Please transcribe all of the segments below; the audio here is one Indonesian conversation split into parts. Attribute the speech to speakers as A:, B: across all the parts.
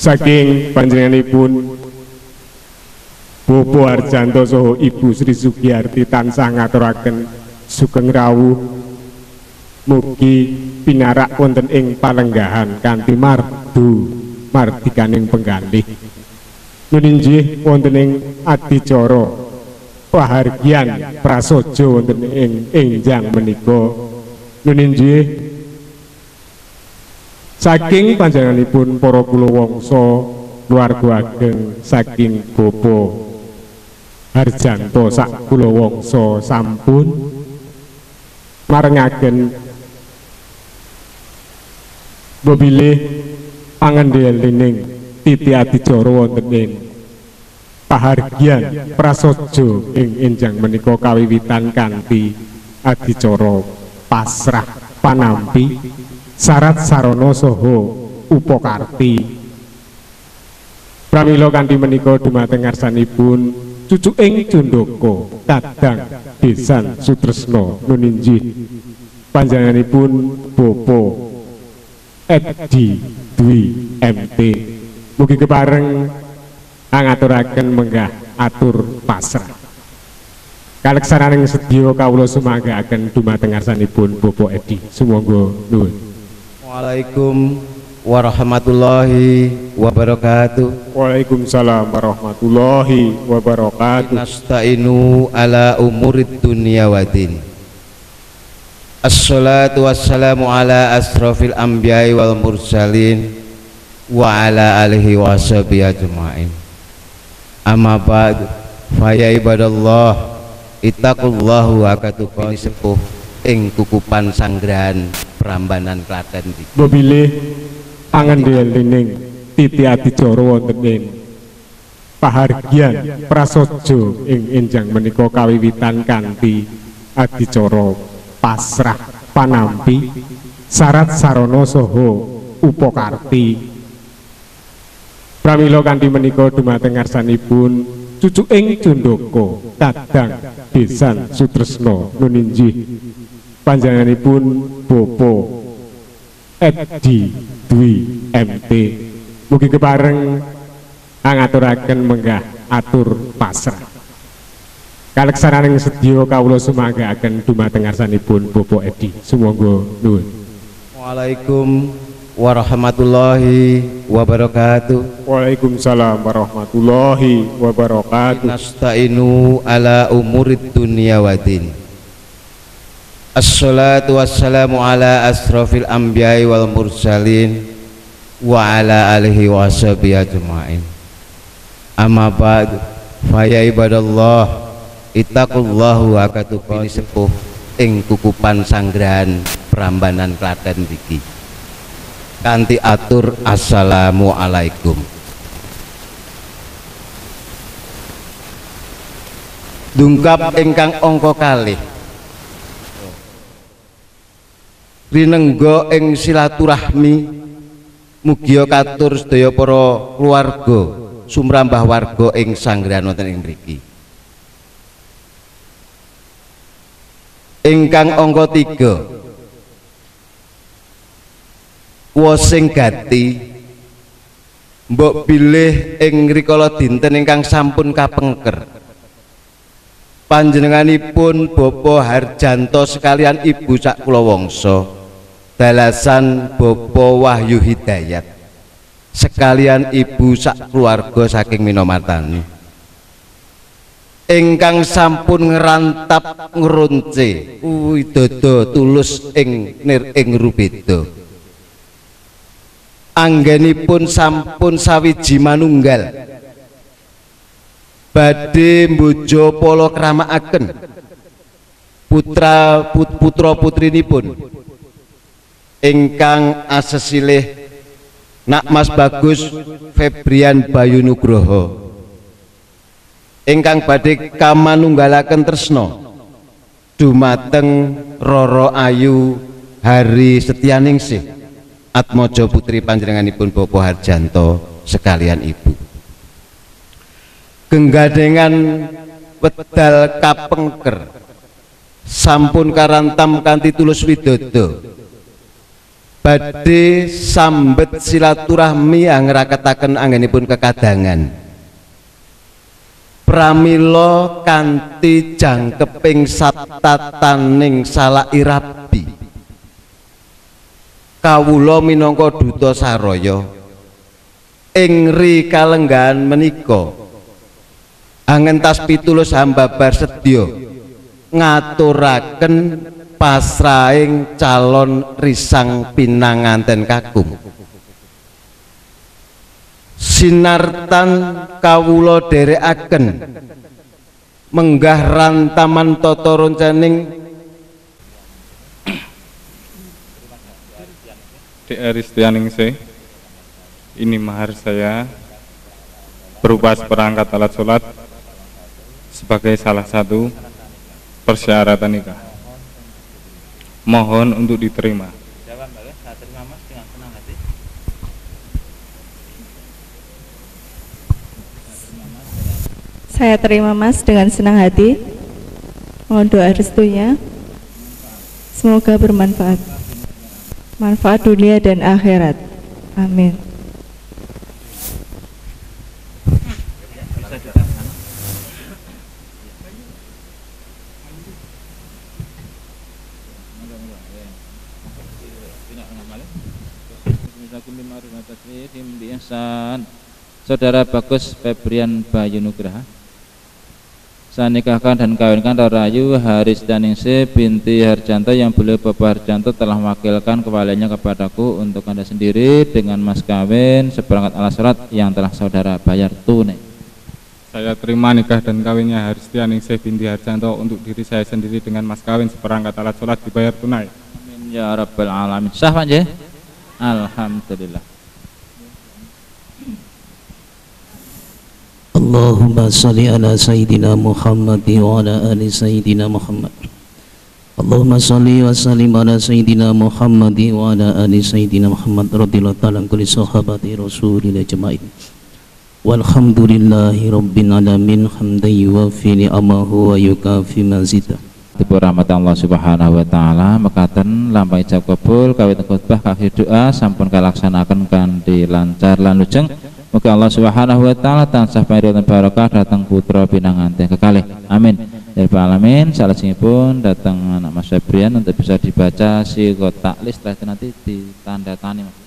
A: saking panjenenganipun Bobo Harjanto soho Ibu Sri Sugiyarti tansah ngaturaken sugeng rawuh mugi pinarak wonten ing palenggahan kanthi mardu mardikaning penggalih. Nuninjih wonten ing adicara pahargyan prasaja wonten ing enjang menika. Nuninjih saking panjenenganipun para kula wangsa keluarga ageng saking Bobo Harjanto sak kula wangsa sampun marengaken bebilih pangendhelining titi adicara wonten ing pahargyan prasaja ing enjang menika kawiwitan kanthi adicara pasrah panampi syarat sarana saha upakarti pramila kanthi menika dumateng ngarsanipun cucuking Jundoko Kadang Desan Sutresno Nuninji. Panjanganipun Bopo Edi Dwi MT mugi kepareng angaturaken menggah atur pasrah. Kaleksananing sedya kawula sumanggaken dumateng ngarsanipun Bopo Edi sumangga nuwun
B: Waalaikumsalam warahmatullahi wabarakatuh.
A: Waalaikumsalam warahmatullahi wabarakatuh.
B: Nasta'inu ala umurid dunia wa din. Assalatu wassalamu ala asrafil anbiya'i wal mursalin wa ala alihi wa sahbihi ajma'in. Amma ba'd faya ibadallah ittaqullahu wa katuqani sepuh ing kukupan sanggrahan Prambanan Klaten iki.
A: Bebilih pangendhelining titi adicara wonten ing prasaja ing enjang menika kawiwitan kanthi adicara pasrah panampi syarat sarana saha upakarti pramila kanthi menika dumateng ngarsanipun cucuking Jundoko Kadang Desan Sutresno Nuninjih panjanganipun Bopo Edi Dwi MT mugi kepareng angaturaken menggah atur pasrah. Kaleksananing sedya kawula sumanggaken dumateng ngarsanipun Bopo Edi sumangga nuwun.
B: Waalaikum warahmatullahi wabarakatuh.
A: Waalaikumsalam warahmatullahi wabarakatuh.
B: Nasta'inu ala umurid dunia wa din Assalatu wassalamu ala asrafil anbiya'i wal mursalin wa ala alihi wa ajma'in. Amma ba'd faya ibadallah ittaqullahu wa katuqani sepuh ing kukupan sanggrahan Prambanan Klaten iki. Kanthi atur assalamu alaikum. Dungkap ingkang angka kalih rinengga ing silaturahmi mugia katur sedaya para keluarga sumrambah warga ing sanggrahan wonten ing mriki. Ingkang angka 3 wosing gati mbok bilih ing rikala dinten ingkang sampun kapengker. Panjenenganipun Bapak Harjanto sekalian Ibu sak kula wangsa dalasan Bapak Wahyu Hidayat. Sekalian ibu sak keluarga saking Minomartani ingkang sampun ngerantap ngerunce widodo tulus ing nir ing rubeda. Anggenipun sampun sawiji manunggal. Badhe mbojo polo kramakaken. Putra put, putra putrinipun ingkang asesilih Nak Mas Bagus Febrian Bayu Nugroho. Ingkang badhe kamanunggalaken tresna. Dumateng Roro Ayu Hari Setyaningsih Atmojo Putri panjenenganipun Bopo Harjanto sekalian Ibu. Genggadengan wedal kapengker. Sampun karantam kanthi tulus widodo badhe sambet silaturahmi angraketaken anggenipun kekadangan. Pramila kanthi jangkeping saptataning salak irabi kawula minangka duta saraya ing ri kalenggahan menika angentas pitulus hambabar sedya ngaturaken pasraing calon risang pinanganten kakung sinartan kawula dherekaken. Menggah rantaman tata roncaning
C: DR ini mahar saya berupa seperangkat alat sholat sebagai salah satu persyaratan nikah mohon untuk diterima
D: Saya terima Mas dengan senang hati. Mohon doa restunya. Semoga bermanfaat. Manfaat dunia dan akhirat. Amin.
E: Saudara Bagus Febrian Bayu Nugraha saya nikahkan dan kawinkan Rayu Haris Daningse binti Harjanto yang beliau Bapak Harjanto telah mewakilkan kepalanya kepadaku untuk anda sendiri dengan mas kawin seperangkat alat surat yang telah saudara bayar tunai.
C: Saya terima nikah dan kawinnya Haris Daningse binti Harjanto untuk diri saya sendiri dengan mas kawin seperangkat alat sholat dibayar tunai.
E: Amin ya Rabbal Alamin. Sah Pak Alhamdulillah
F: Allahumma salli ala Sayyidina Muhammad wa ala ali Sayyidina Muhammad. Allahumma salli wa sallim ala Sayyidina Muhammad wa ala ali Sayyidina Muhammad. Radhiyallahu ta'ala kulli sahabati rasulillah jama'in walhamdulillahi rabbil alamin hamdan yuwafi ni'amahu wa yukafi mazidah
E: Tipu rahmat Allah subhanahu wa ta'ala Mekaten lampai ijab kabul Kawit khutbah kafir doa Sampun kalaksanakan kanti lancar lan lujeng Moga Allah Subhanahu wa taala tansah paringan barokah datang putra pinanganten kekalih. Amin. Ya alamin. pun datang anak Mas Febrian untuk bisa dibaca si kotak list nanti ditandatangani Mas.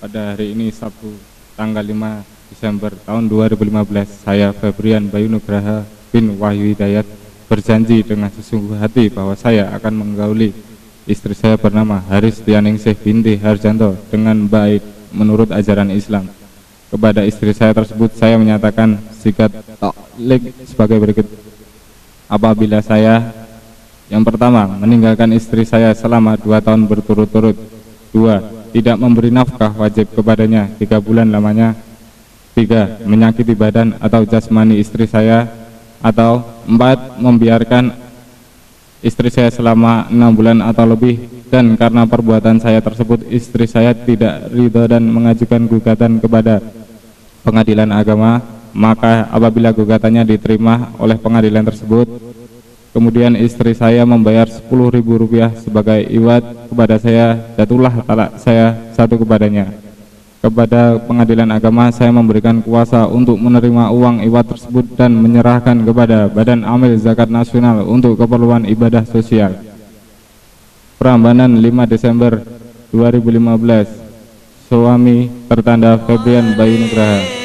C: Pada hari ini Sabtu tanggal 5 Desember tahun 2015 saya Febrian Bayu Nugraha bin Wahyu Hidayat berjanji dengan sesungguh hati bahwa saya akan menggauli Istri saya bernama Haris Tianingsih binti Harjanto dengan baik menurut ajaran Islam. Kepada istri saya tersebut saya menyatakan sikat taklik sebagai berikut. Apabila saya yang pertama meninggalkan istri saya selama dua tahun berturut-turut. Dua, tidak memberi nafkah wajib kepadanya tiga bulan lamanya. Tiga, menyakiti badan atau jasmani istri saya. Atau empat, membiarkan istri saya selama enam bulan atau lebih dan karena perbuatan saya tersebut istri saya tidak ridho dan mengajukan gugatan kepada pengadilan agama maka apabila gugatannya diterima oleh pengadilan tersebut kemudian istri saya membayar sepuluh ribu rupiah sebagai iwat kepada saya jatuhlah talak saya satu kepadanya kepada pengadilan agama saya memberikan kuasa untuk menerima uang iwat tersebut dan menyerahkan kepada Badan Amil Zakat Nasional untuk keperluan ibadah sosial. Prambanan 5 Desember 2015 Suami tertanda Febrian Bayu Nugraha